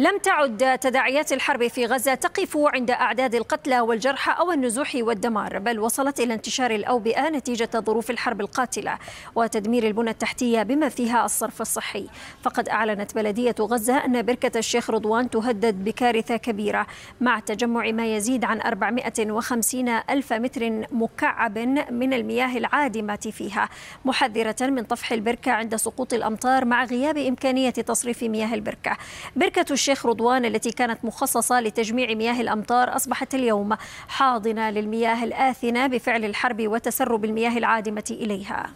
لم تعد تداعيات الحرب في غزة تقف عند أعداد القتلى والجرحى أو النزوح والدمار بل وصلت إلى انتشار الأوبئة نتيجة ظروف الحرب القاتلة وتدمير البنى التحتية بما فيها الصرف الصحي. فقد أعلنت بلدية غزة أن بركة الشيخ رضوان تهدد بكارثة كبيرة مع تجمع ما يزيد عن 450 ألف متر مكعب من المياه العادمة فيها محذرة من طفح البركة عند سقوط الأمطار مع غياب إمكانية تصريف مياه البركة. بركة الشيخ رضوان التي كانت مخصصة لتجميع مياه الأمطار أصبحت اليوم حاضنة للمياه الآثنة بفعل الحرب وتسرب المياه العادمة إليها.